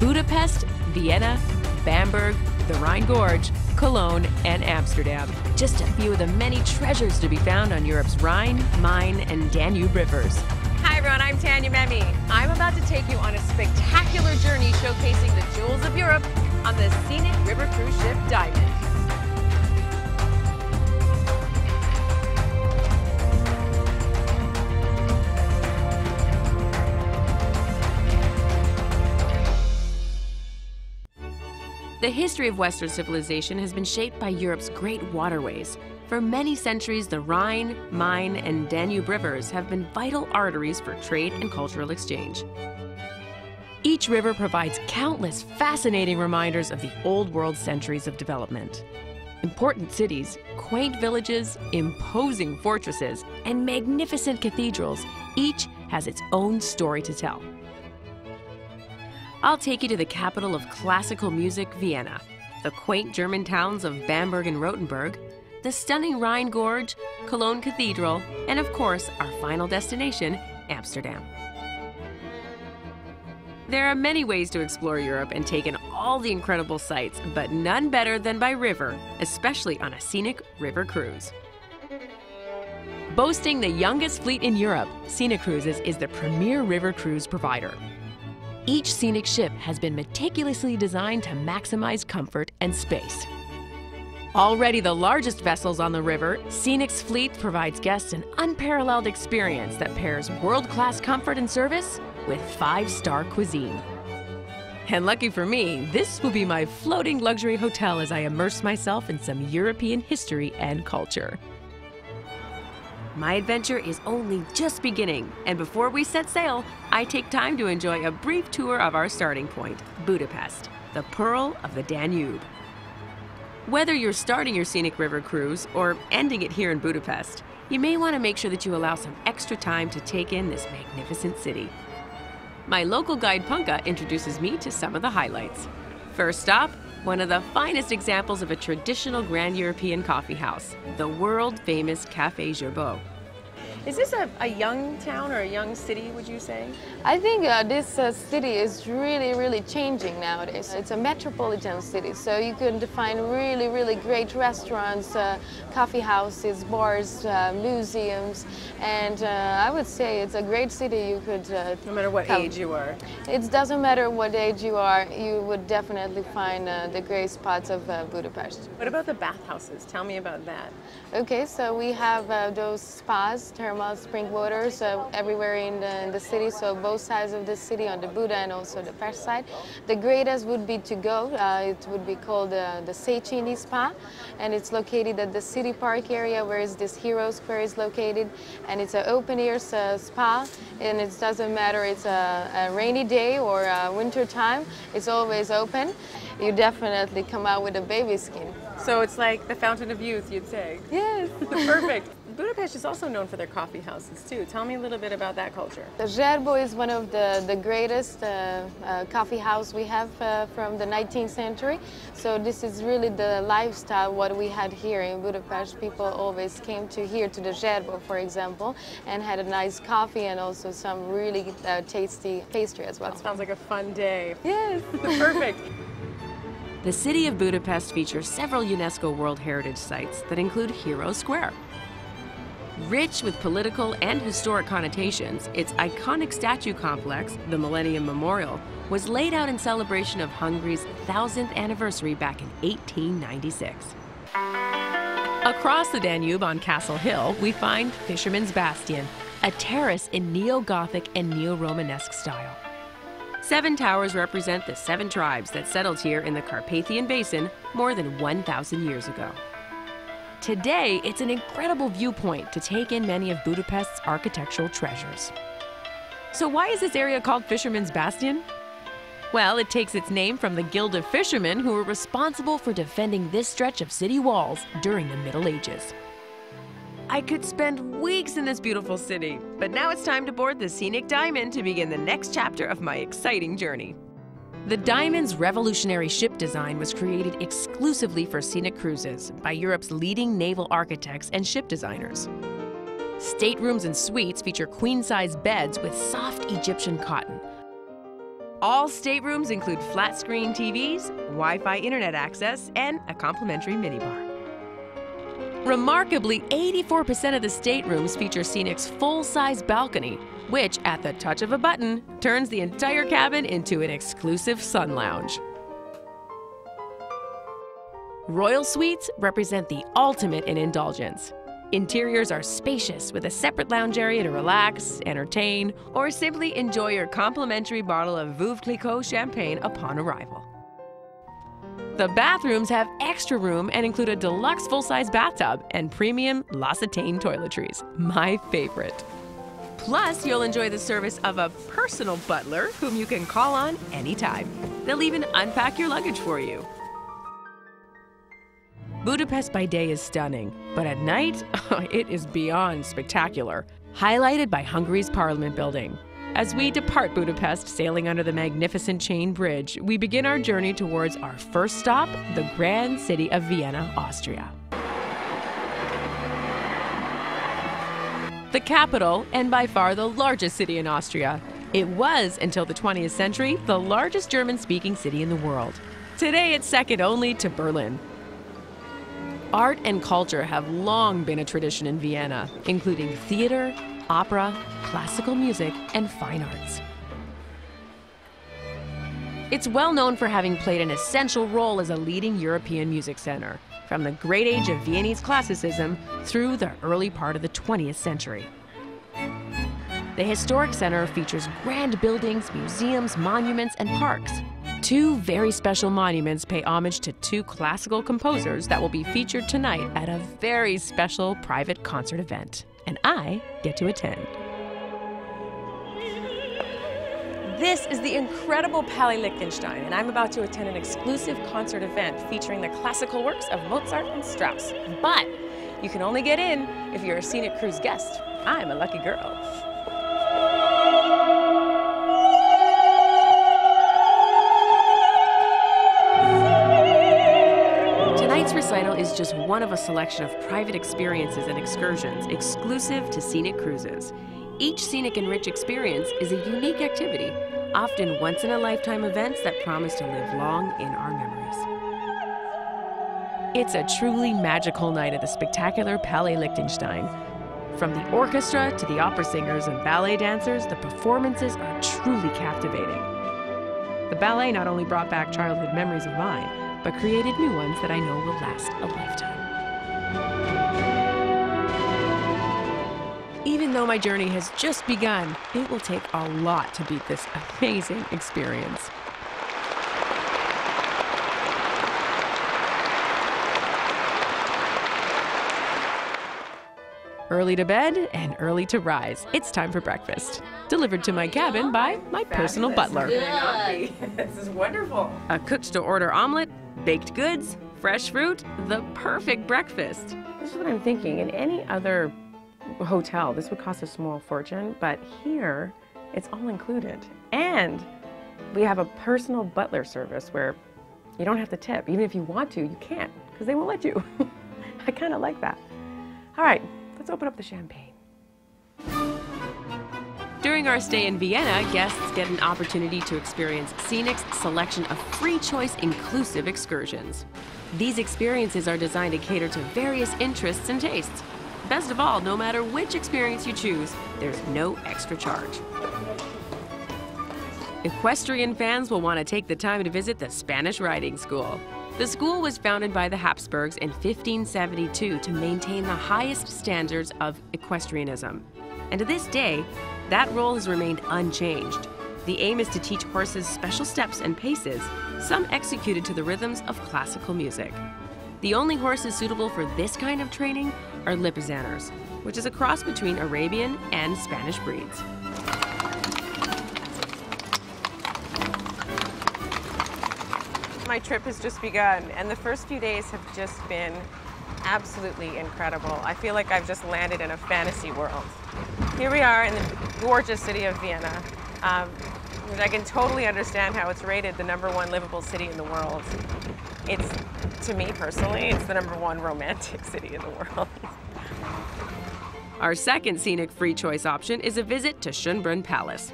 Budapest, Vienna, Bamberg, the Rhine Gorge, Cologne, and Amsterdam. Just a few of the many treasures to be found on Europe's Rhine, Main, and Danube rivers. Hi everyone, I'm Tanya Memme. I'm about to take you on a spectacular journey showcasing the jewels of Europe on the scenic river cruise ship Diamond. The history of Western civilization has been shaped by Europe's great waterways. For many centuries, the Rhine, Main, and Danube rivers have been vital arteries for trade and cultural exchange. Each river provides countless fascinating reminders of the old world centuries of development. Important cities, quaint villages, imposing fortresses, and magnificent cathedrals, each has its own story to tell. I'll take you to the capital of classical music, Vienna, the quaint German towns of Bamberg and Rothenburg, the stunning Rhine Gorge, Cologne Cathedral, and of course, our final destination, Amsterdam. There are many ways to explore Europe and take in all the incredible sights, but none better than by river, especially on a scenic river cruise. Boasting the youngest fleet in Europe, Scenic Cruises is the premier river cruise provider. Each scenic ship has been meticulously designed to maximize comfort and space. Already the largest vessels on the river, Scenic's fleet provides guests an unparalleled experience that pairs world-class comfort and service with five-star cuisine. And lucky for me, this will be my floating luxury hotel as I immerse myself in some European history and culture. My adventure is only just beginning, and before we set sail, I take time to enjoy a brief tour of our starting point, Budapest, the pearl of the Danube. Whether you're starting your scenic river cruise or ending it here in Budapest, you may want to make sure that you allow some extra time to take in this magnificent city. My local guide Punka introduces me to some of the highlights. First stop, one of the finest examples of a traditional Grand European coffee house, the world famous Café Gerbeaud. Is this a, a young town or a young city, would you say? I think uh, this uh, city is really, really changing nowadays. It's a metropolitan city, so you can find really, really great restaurants, uh, coffee houses, bars, uh, museums, and uh, I would say it's a great city you could... Uh, no matter what come. age you are. It doesn't matter what age you are, you would definitely find the great spots of Budapest. What about the bathhouses? Tell me about that. Okay, so we have those spas, thermal spring waters everywhere in the, in the, city, so both sides of the city, on the Buda and also the Pest side. The greatest would be to go, uh, it would be called uh, the Széchenyi Spa, and it's located at the city park area where this Hero Square is located, and it's an open-air uh, spa, and it doesn't matter it's a, a rainy day or winter time, it's always open. You definitely come out with a baby skin. So it's like the fountain of youth, you'd say? Yes. Perfect. Budapest is also known for their coffee houses too. Tell me a little bit about that culture. The Gerbeaud is one of the, the greatest uh, uh, coffee house we have uh, from the 19th century. So this is really the lifestyle what we had here in Budapest. People always came to here to the Gerbeaud, for example, and had a nice coffee and also some really uh, tasty pastry as well. That sounds like a fun day. Yes. Perfect. The city of Budapest features several UNESCO World Heritage Sites that include Hero Square. Rich with political and historic connotations, its iconic statue complex, the Millennium Memorial, was laid out in celebration of Hungary's 1000th anniversary back in 1896. Across the Danube on Castle Hill, we find Fisherman's Bastion, a terrace in neo-Gothic and neo-Romanesque style. Seven towers represent the seven tribes that settled here in the Carpathian Basin more than 1,000 years ago. Today, it's an incredible viewpoint to take in many of Budapest's architectural treasures. So why is this area called Fisherman's Bastion? Well, it takes its name from the Guild of Fishermen who were responsible for defending this stretch of city walls during the Middle Ages. I could spend weeks in this beautiful city, but now it's time to board the Scenic Diamond to begin the next chapter of my exciting journey. The Diamond's revolutionary ship design was created exclusively for scenic cruises by Europe's leading naval architects and ship designers. Staterooms and suites feature queen-size beds with soft Egyptian cotton. All staterooms include flat screen TVs, Wi Fi internet access, and a complimentary minibar. Remarkably, 84% of the staterooms feature Scenic's full size balcony, which, at the touch of a button, turns the entire cabin into an exclusive sun lounge. Royal suites represent the ultimate in indulgence. Interiors are spacious with a separate lounge area to relax, entertain, or simply enjoy your complimentary bottle of Veuve Clicquot champagne upon arrival. The bathrooms have extra room and include a deluxe full-size bathtub and premium L'Occitane toiletries, my favorite. Plus, you'll enjoy the service of a personal butler whom you can call on anytime. They'll even unpack your luggage for you. Budapest by day is stunning, but at night, it is beyond spectacular, highlighted by Hungary's parliament building. As we depart Budapest, sailing under the magnificent chain bridge, we begin our journey towards our first stop, the grand city of Vienna, Austria. The capital, and by far the largest city in Austria. It was, until the 20th century, the largest German speaking city in the world. Today, it's second only to Berlin. Art and culture have long been a tradition in Vienna, including theater, opera, classical music, and fine arts. It's well known for having played an essential role as a leading European music center, from the great age of Viennese classicism through the early part of the 20th century. The historic center features grand buildings, museums, monuments, and parks. Two very special monuments pay homage to two classical composers that will be featured tonight at a very special private concert event, and I get to attend. This is the incredible Palais Liechtenstein, and I'm about to attend an exclusive concert event featuring the classical works of Mozart and Strauss. But you can only get in if you're a Scenic Cruise guest. I'm a lucky girl. Tonight's recital is just one of a selection of private experiences and excursions exclusive to Scenic Cruises. Each Scenic Enrich experience is a unique activity, often once in a lifetime events that promise to live long in our memories. It's a truly magical night at the spectacular Palais Liechtenstein. From the orchestra to the opera singers and ballet dancers, the performances are truly captivating. The ballet not only brought back childhood memories of mine, but created new ones that I know will last a lifetime. Though my journey has just begun, it will take a lot to beat this amazing experience. Early to bed and early to rise. It's time for breakfast. Delivered to my cabin by my personal butler. this is wonderful. A cooked to order omelet, baked goods, fresh fruit, the perfect breakfast. This is what I'm thinking. In any other hotel, this would cost a small fortune, but here it's all included. And we have a personal butler service where you don't have to tip. Even if you want to, you can't because they won't let you. I kind of like that. All right, let's open up the champagne. During our stay in Vienna, guests get an opportunity to experience Scenic's selection of free choice inclusive excursions. These experiences are designed to cater to various interests and tastes. Best of all, no matter which experience you choose, there's no extra charge. Equestrian fans will want to take the time to visit the Spanish Riding School. The school was founded by the Habsburgs in 1572 to maintain the highest standards of equestrianism. And to this day, that role has remained unchanged. The aim is to teach horses special steps and paces, some executed to the rhythms of classical music. The only horses suitable for this kind of training are Lipizzaners, which is a cross between Arabian and Spanish breeds. My trip has just begun, and the first few days have just been absolutely incredible. I feel like I've just landed in a fantasy world. Here we are in the gorgeous city of Vienna. Um, I can totally understand how it's rated the number one livable city in the world. It's, to me personally, it's the number one romantic city in the world. Our second scenic free choice option is a visit to Schönbrunn Palace.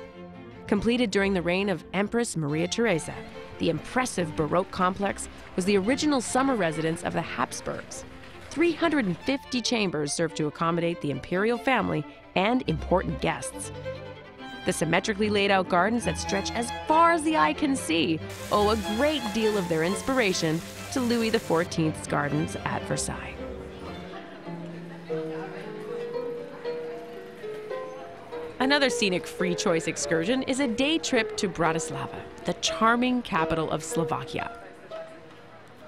Completed during the reign of Empress Maria Theresa, the impressive Baroque complex was the original summer residence of the Habsburgs. 350 chambers served to accommodate the imperial family and important guests. The symmetrically laid out gardens that stretch as far as the eye can see owe a great deal of their inspiration to Louis XIV's gardens at Versailles. Another scenic free choice excursion is a day trip to Bratislava, the charming capital of Slovakia.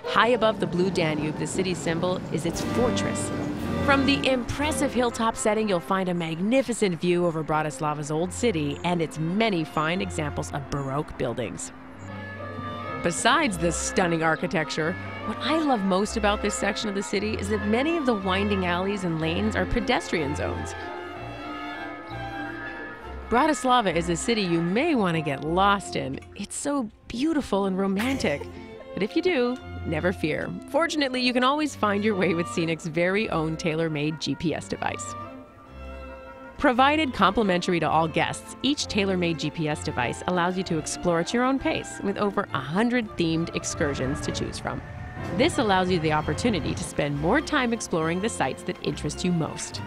High above the blue Danube, the city's symbol is its fortress. From the impressive hilltop setting, you'll find a magnificent view over Bratislava's old city and its many fine examples of Baroque buildings. Besides this stunning architecture, what I love most about this section of the city is that many of the winding alleys and lanes are pedestrian zones, Bratislava is a city you may want to get lost in. It's so beautiful and romantic. But if you do, never fear. Fortunately, you can always find your way with Scenic's very own tailor made GPS device. Provided complimentary to all guests, each tailor made GPS device allows you to explore at your own pace with over 100 themed excursions to choose from. This allows you the opportunity to spend more time exploring the sites that interest you most.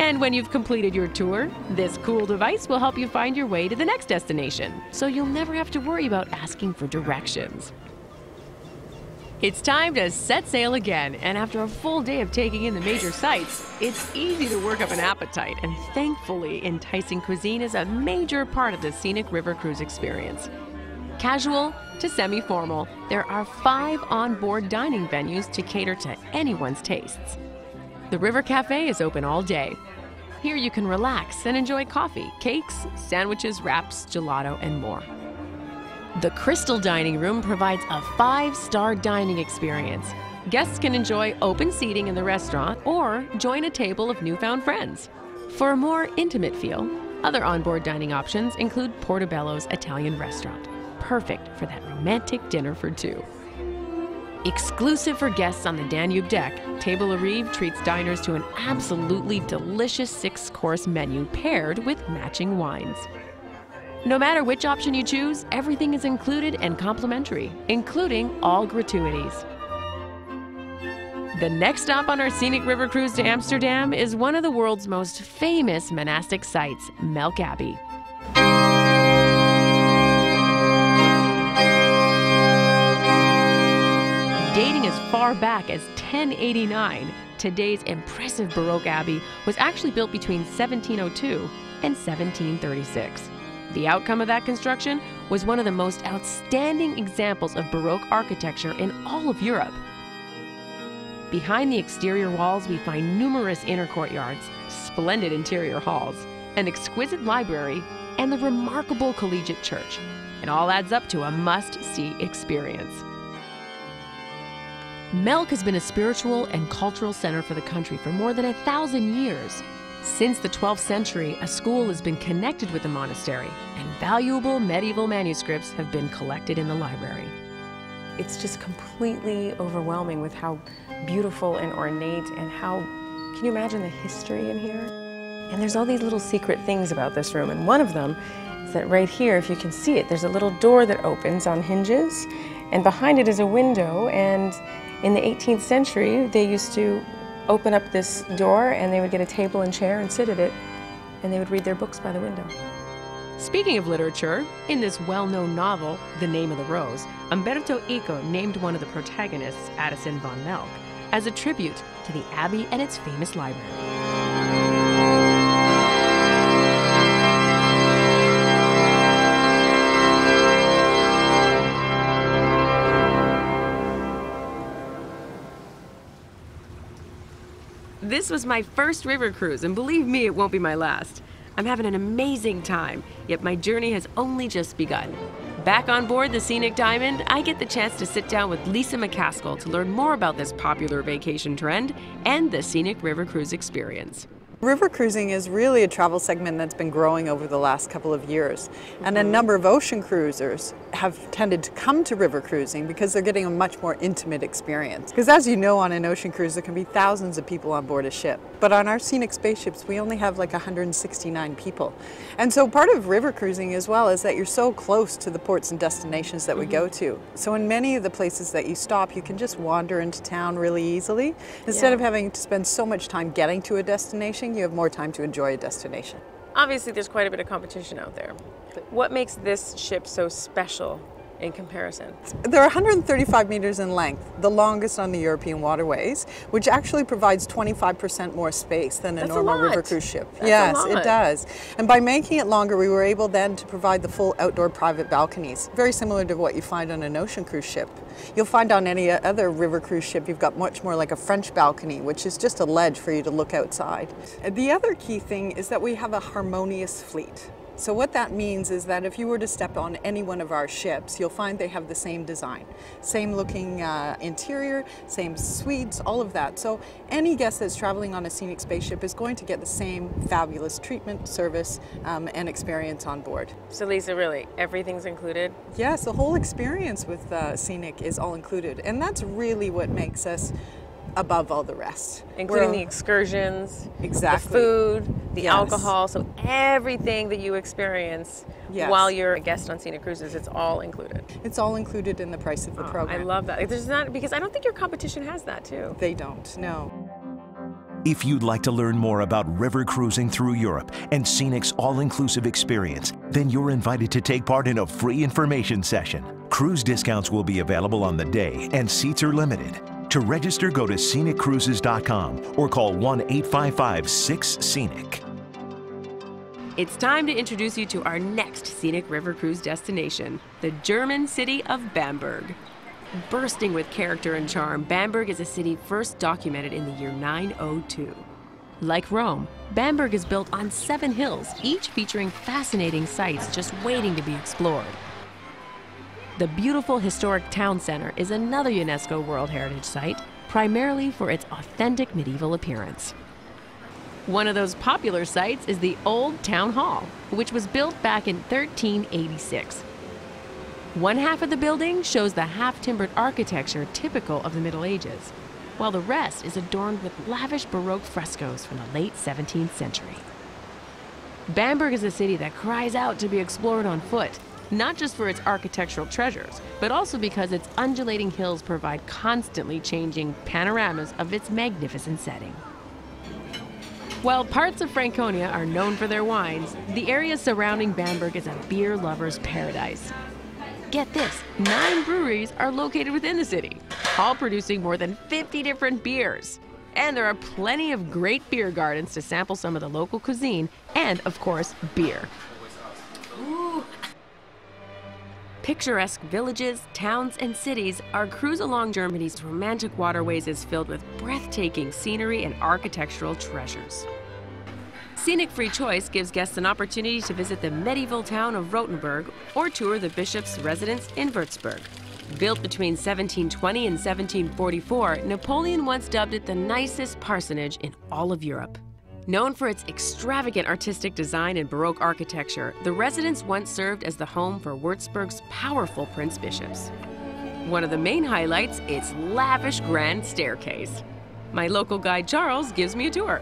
And when you've completed your tour, this cool device will help you find your way to the next destination, so you'll never have to worry about asking for directions. It's time to set sail again, and after a full day of taking in the major sights, it's easy to work up an appetite, and thankfully, enticing cuisine is a major part of the scenic river cruise experience. Casual to semi formal, there are five onboard dining venues to cater to anyone's tastes. The River Cafe is open all day. Here you can relax and enjoy coffee, cakes, sandwiches, wraps, gelato, and more. The Crystal Dining Room provides a five star dining experience. Guests can enjoy open seating in the restaurant or join a table of newfound friends. For a more intimate feel, other onboard dining options include Portobello's Italian restaurant, perfect for that romantic dinner for two. Exclusive for guests on the Danube deck, Table La Rive treats diners to an absolutely delicious six course menu paired with matching wines. No matter which option you choose, everything is included and complimentary, including all gratuities. The next stop on our scenic river cruise to Amsterdam is one of the world's most famous monastic sites, Melk Abbey. Dating as far back as 1089, today's impressive Baroque abbey was actually built between 1702 and 1736. The outcome of that construction was one of the most outstanding examples of Baroque architecture in all of Europe. Behind the exterior walls, we find numerous inner courtyards, splendid interior halls, an exquisite library, and the remarkable collegiate church. It all adds up to a must see experience. Melk has been a spiritual and cultural center for the country for more than a thousand years. Since the 12th century, a school has been connected with the monastery, and valuable medieval manuscripts have been collected in the library. It's just completely overwhelming with how beautiful and ornate and how, can you imagine the history in here? And there's all these little secret things about this room, and one of them is that right here, if you can see it, there's a little door that opens on hinges, and behind it is a window, and in the 18th century, they used to open up this door and they would get a table and chair and sit at it and they would read their books by the window. Speaking of literature, in this well known novel, The Name of the Rose, Umberto Eco named one of the protagonists, Adso von Melk, as a tribute to the Abbey and its famous library. This was my first river cruise, and believe me, it won't be my last. I'm having an amazing time, yet my journey has only just begun. Back on board the Scenic Diamond, I get the chance to sit down with Lisa McCaskill to learn more about this popular vacation trend and the Scenic River Cruise experience. River cruising is really a travel segment that's been growing over the last couple of years. And a mm-hmm. number of ocean cruisers have tended to come to river cruising because they're getting a much more intimate experience. Because as you know, on an ocean cruise, there can be thousands of people on board a ship. But on our scenic spaceships, we only have like 169 people. And so part of river cruising as well is that you're so close to the ports and destinations that we mm-hmm. go to. So in many of the places that you stop, you can just wander into town really easily. Instead Yeah. of having to spend so much time getting to a destination, you have more time to enjoy a destination. Obviously, there's quite a bit of competition out there. What makes this ship so special in comparison? They're 135 meters in length, the longest on the European waterways, which actually provides 25% more space than a That's a normal river cruise ship. That's a yes, it does. And by making it longer, we were able then to provide the full outdoor private balconies, very similar to what you find on an ocean cruise ship. You'll find on any other river cruise ship, you've got much more like a French balcony, which is just a ledge for you to look outside. The other key thing is that we have a harmonious fleet. So what that means is that if you were to step on any one of our ships, you'll find they have the same design, same looking uh, interior, same suites, all of that. So any guest that's traveling on a scenic spaceship is going to get the same fabulous treatment, service, um, and experience on board. So, Lisa, really, everything's included? Yes, the whole experience with uh, scenic is all included, and that's really what makes us above all the rest. including We're- the excursions, Exactly. the food, the Yes. alcohol, so everything that you experience Yes. while you're a guest on Scenic Cruises, it's all included. It's all included in the price of the Oh, program. I love that. There's not because I don't think your competition has that too. They don't. No. If you'd like to learn more about river cruising through Europe and Scenic's all inclusive experience, then you're invited to take part in a free information session. Cruise discounts will be available on the day and seats are limited. To register, go to sceniccruises.com or call 1 855 6 Scenic. It's time to introduce you to our next scenic river cruise destination, the German city of Bamberg. Bursting with character and charm, Bamberg is a city first documented in the year 902. Like Rome, Bamberg is built on seven hills, each featuring fascinating sights just waiting to be explored. The beautiful historic town center is another UNESCO World Heritage Site, primarily for its authentic medieval appearance. One of those popular sites is the Old Town Hall, which was built back in 1386. One half of the building shows the half timbered architecture typical of the Middle Ages, while the rest is adorned with lavish Baroque frescoes from the late 17th century. Bamberg is a city that cries out to be explored on foot, not just for its architectural treasures, but also because its undulating hills provide constantly changing panoramas of its magnificent setting. While parts of Franconia are known for their wines, the area surrounding Bamberg is a beer lover's paradise. Get this nine breweries are located within the city, all producing more than 50 different beers. And there are plenty of great beer gardens to sample some of the local cuisine and, of course, beer. Picturesque villages, towns, and cities, our cruise along Germany's romantic waterways is filled with breathtaking scenery and architectural treasures. Scenic Free Choice gives guests an opportunity to visit the medieval town of Rothenburg or tour the bishop's residence in Würzburg. Built between 1720 and 1744, Napoleon once dubbed it the nicest parsonage in all of Europe. Known for its extravagant artistic design and Baroque architecture, the residence once served as the home for Würzburg's powerful prince bishops. One of the main highlights, is lavish grand staircase. My local guide Charles gives me a tour.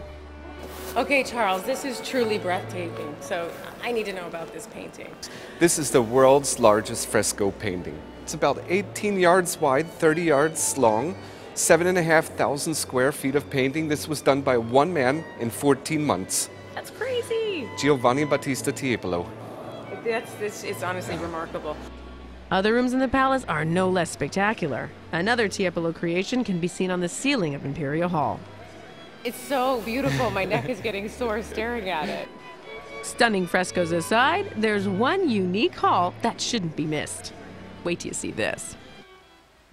Okay, Charles, this is truly breathtaking. So I need to know about this painting. This is the world's largest fresco painting. It's about 18 yards wide, 30 yards long, seven and a half thousand square feet of painting. This was done by one man in 14 months, That's crazy. Giovanni Battista Tiepolo. That's this is honestly remarkable. Other rooms in the palace are no less spectacular. Another Tiepolo creation can be seen on the ceiling of Imperial Hall. It's so beautiful. My neck is getting sore staring at it. Stunning frescoes aside, there's one unique hall that shouldn't be missed. Wait till you see this.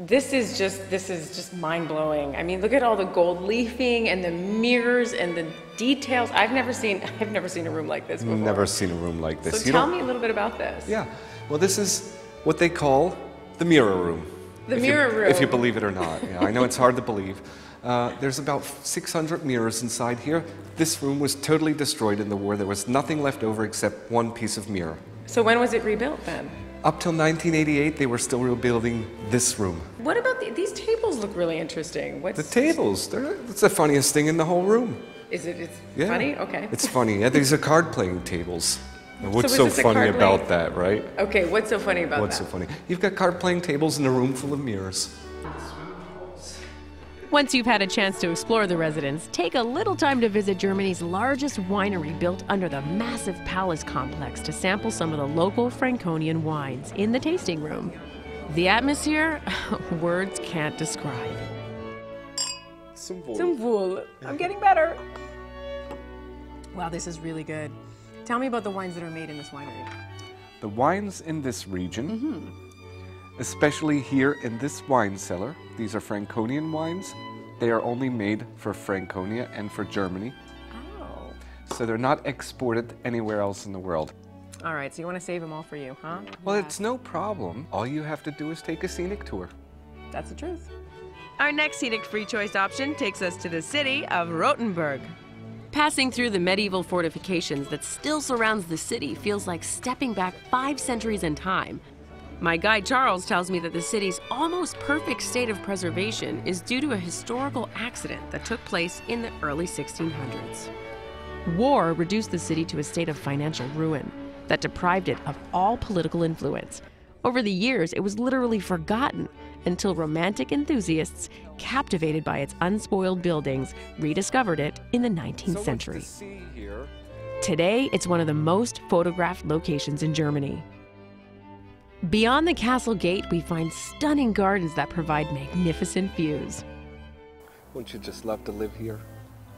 This is just this is just mind blowing. I mean, look at all the gold leafing and the mirrors and the details. I've never seen I've never seen a room like this before. Never seen a room like this. So You tell me a little bit about this. Yeah. Well, this is what they call the mirror room. The if mirror you, If you believe it or not. Yeah, I know it's hard to believe. Uh, there's about 600 mirrors inside here. This room was totally destroyed in the war. There was nothing left over except one piece of mirror. So when was it rebuilt then? Up till 1988, they were still rebuilding this room. What about the, these tables? Look really interesting. What's The tables, they're, it's the funniest thing in the whole room. Is it? It's Yeah. funny. Okay. It's funny. Yeah, these are card playing tables. What's is so, funny about that, right? okay. What's so funny about What's that? What's so funny? You've got card playing tables in a room full of mirrors. Once you've had a chance to explore the residence, take a little time to visit Germany's largest winery built under the massive palace complex to sample some of the local Franconian wines in the tasting room. The atmosphere, words can't describe. Some Zum Wohl. I'm getting better. Wow, this is really good. Tell me about the wines that are made in this winery. The wines in this region, mm-hmm. Especially here in this wine cellar, these are Franconian wines. They are only made for Franconia and for Germany, Oh. so they're not exported anywhere else in the world. All right, so you want to save them all for you, huh? Well, it's no problem. All you have to do is take a scenic tour. That's the truth. Our next scenic free choice option takes us to the city of Rothenburg. Passing through the medieval fortifications that still surrounds the city feels like stepping back five centuries in time. My guide Charles tells me that the city's almost perfect state of preservation is due to a historical accident that took place in the early 1600s. War reduced the city to a state of financial ruin that deprived it of all political influence. Over the years, it was literally forgotten until romantic enthusiasts, captivated by its unspoiled buildings, rediscovered it in the 19th So century. To? Today, it's one of the most photographed locations in Germany. Beyond the castle gate, we find stunning gardens that provide magnificent views. Wouldn't you just love to live here?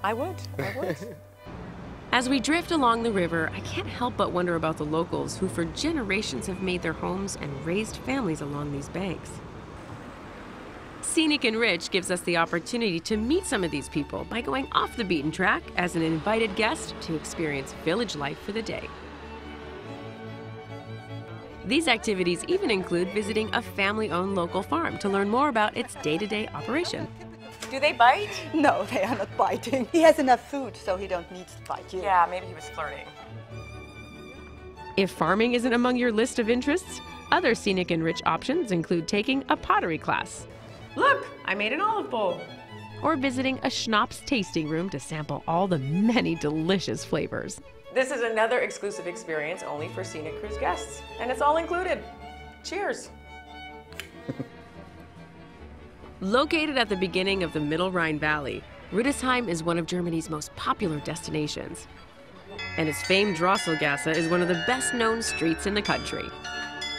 I would. I would. As we drift along the river, I can't help but wonder about the locals who, for generations, have made their homes and raised families along these banks. Scenic Enrich gives us the opportunity to meet some of these people by going off the beaten track as an invited guest to experience village life for the day. These activities even include visiting a family owned local farm to learn more about its day to day operation. Do they bite? No, they are not biting. He has enough food, so he don't need to bite you. Yeah, maybe he was flirting. If farming isn't among your list of interests, other Scenic Enrich options include taking a pottery class Look, I made an olive bowl. or visiting a schnapps tasting room to sample all the many delicious flavors. This is another exclusive experience only for Scenic Cruise guests, and it's all included. Cheers. Located at the beginning of the Middle Rhine Valley, Rüdesheim is one of Germany's most popular destinations. And its famed Drosselgasse is one of the best known streets in the country.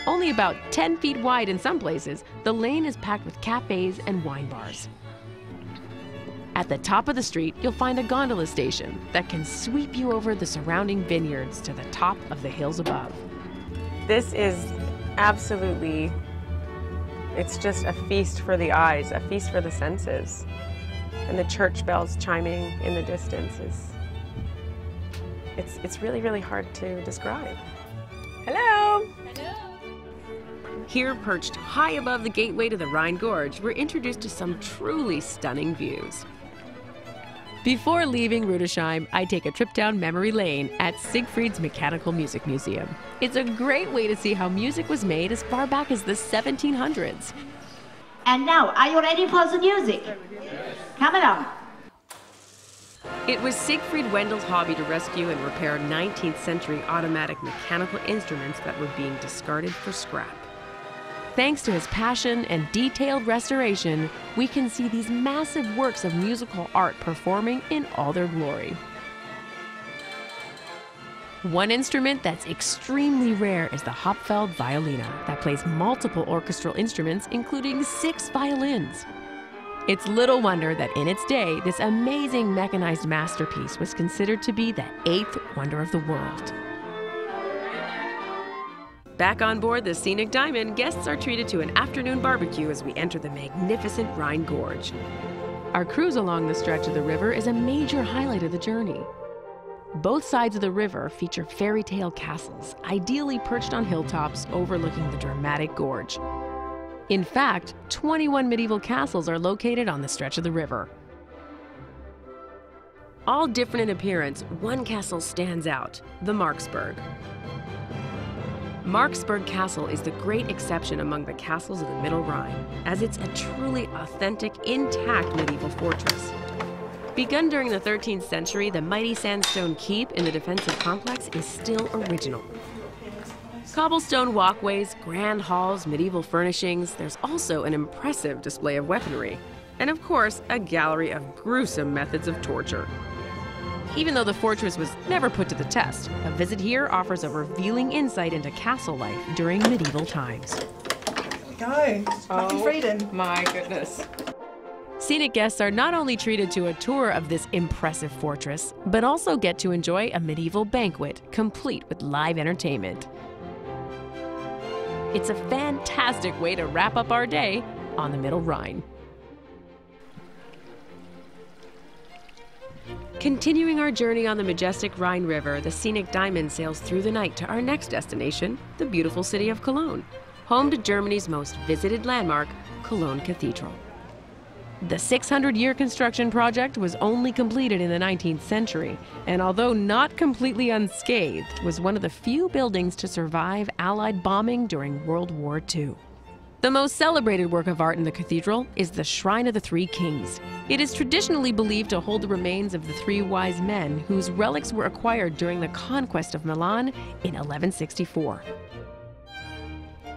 Only about 10 feet wide in some places, the lane is packed with cafes and wine bars. At the top of the street, you'll find a gondola station that can sweep you over the surrounding vineyards to the top of the hills above. This is absolutely, it's just a feast for the eyes, a feast for the senses. And the church bells chiming in the distance is, it's, it's really, really hard to describe. Hello. Hello! Here, perched high above the gateway to the Rhine Gorge, we're introduced to some truly stunning views. Before leaving Rudesheim, I take a trip down memory lane at Siegfried's Mechanical Music Museum. It's a great way to see how music was made as far back as the 1700s. And now, are you ready for the music? Come along. It was Siegfried Wendel's hobby to rescue and repair 19th century automatic mechanical instruments that were being discarded for scrap. Thanks to his passion and detailed restoration, we can see these massive works of musical art performing in all their glory. One instrument that's extremely rare is the Hupfeld violina that plays multiple orchestral instruments, including six violins. It's little wonder that in its day, this amazing mechanized masterpiece was considered to be the eighth wonder of the world. Back on board the Scenic Diamond, guests are treated to an afternoon barbecue as we enter the magnificent Rhine Gorge. Our cruise along the stretch of the river is a major highlight of the journey. Both sides of the river feature fairy tale castles, ideally perched on hilltops overlooking the dramatic gorge. In fact, 21 medieval castles are located on the stretch of the river. All different in appearance, one castle stands out the Marksburg. Marksburg Castle is the great exception among the castles of the Middle Rhine, as it's a truly authentic, intact medieval fortress. Begun during the 13th century, the mighty sandstone keep in the defensive complex is still original. Cobblestone walkways, grand halls, medieval furnishings, there's also an impressive display of weaponry. And of course, a gallery of gruesome methods of torture. Even though the fortress was never put to the test, a visit here offers a revealing insight into castle life during medieval times. Go. Happy Oh. freedom. My goodness. Scenic guests are not only treated to a tour of this impressive fortress, but also get to enjoy a medieval banquet complete with live entertainment. It's a fantastic way to wrap up our day on the Middle Rhine. Continuing our journey on the majestic Rhine River, the scenic Diamond sails through the night to our next destination, the beautiful city of Cologne, home to Germany's most visited landmark, Cologne Cathedral. The 600 year construction project was only completed in the 19th century, and although not completely unscathed, was one of the few buildings to survive Allied bombing during World War II. The most celebrated work of art in the cathedral is the Shrine of the Three Kings. It is traditionally believed to hold the remains of the three wise men whose relics were acquired during the conquest of Milan in 1164.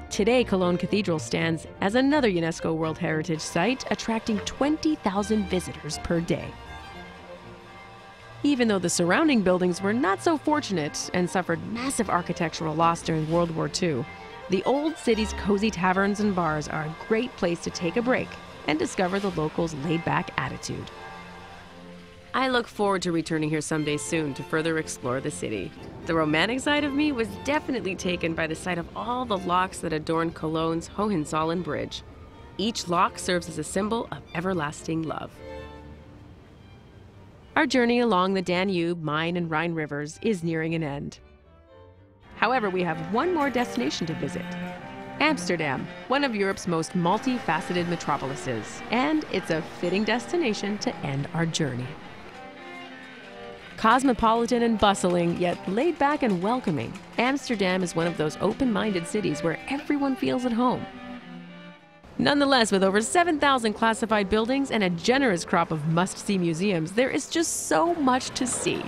Today, Cologne Cathedral stands as another UNESCO World Heritage Site, attracting 20,000 visitors per day. Even though the surrounding buildings were not so fortunate and suffered massive architectural loss during World War II, the old city's cozy taverns and bars are a great place to take a break and discover the locals' laid back attitude. I look forward to returning here someday soon to further explore the city. The romantic side of me was definitely taken by the sight of all the locks that adorn Cologne's Hohenzollern Bridge. Each lock serves as a symbol of everlasting love. Our journey along the Danube, Main, and Rhine rivers is nearing an end. However, we have one more destination to visit Amsterdam, one of Europe's most multifaceted metropolises, and it's a fitting destination to end our journey. Cosmopolitan and bustling, yet laid back and welcoming, Amsterdam is one of those open minded cities where everyone feels at home. Nonetheless, with over 7,000 classified buildings and a generous crop of must see museums, there is just so much to see.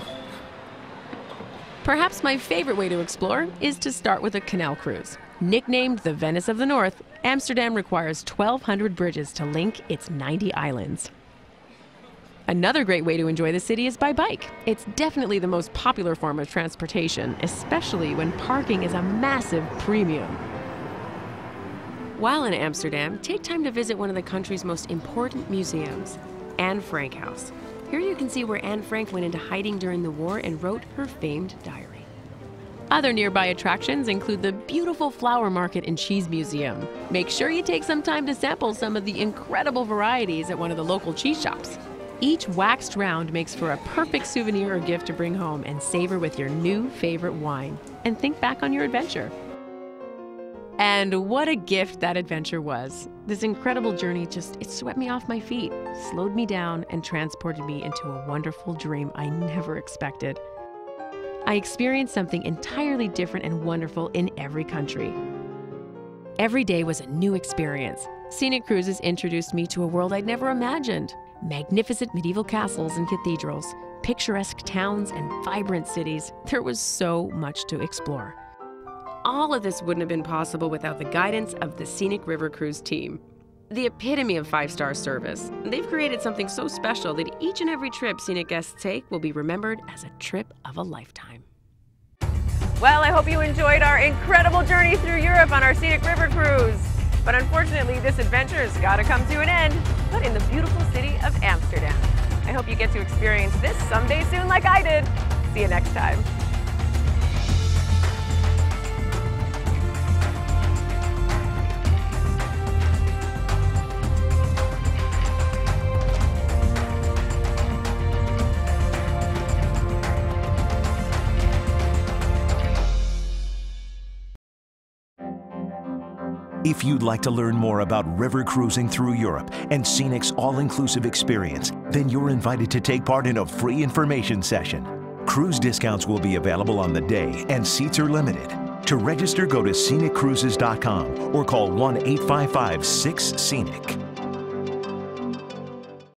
Perhaps my favorite way to explore is to start with a canal cruise. Nicknamed the Venice of the North, Amsterdam requires 1,200 bridges to link its 90 islands. Another great way to enjoy the city is by bike. It's definitely the most popular form of transportation, especially when parking is a massive premium. While in Amsterdam, take time to visit one of the country's most important museums, Anne Frank House. Here you can see where Anne Frank went into hiding during the war and wrote her famed diary. Other nearby attractions include the beautiful flower market and cheese museum. Make sure you take some time to sample some of the incredible varieties at one of the local cheese shops. Each waxed round makes for a perfect souvenir or gift to bring home and savor with your new favorite wine. And think back on your adventure. And what a gift that adventure was. This incredible journey just it swept me off my feet, slowed me down and transported me into a wonderful dream I never expected. I experienced something entirely different and wonderful in every country. Every day was a new experience. Scenic Cruises introduced me to a world I'd never imagined. Magnificent medieval castles and cathedrals, picturesque towns, and vibrant cities. There was so much to explore. All of this wouldn't have been possible without the guidance of the Scenic River Cruise team. The epitome of five star service. They've created something so special that each and every trip Scenic guests take will be remembered as a trip of a lifetime. Well, I hope you enjoyed our incredible journey through Europe on our scenic river cruise. But unfortunately, this adventure has got to come to an end, but in the beautiful city of Amsterdam. I hope you get to experience this someday soon like I did. See you next time. If you'd like to learn more about river cruising through Europe and Scenic's all-inclusive experience, then you're invited to take part in a free information session. Cruise discounts will be available on the day and seats are limited. To register, go to sceniccruises.com or call 1 855 6 Scenic.